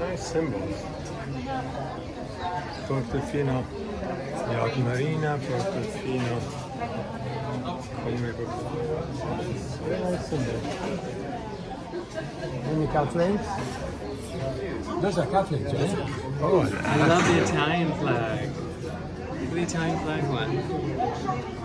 Nice symbols. Portofino yacht Marina, Portofino come Very nice symbols. Any Catholics? Those are Catholics, right? Oh, I love the Italian flag. The Italian flag one.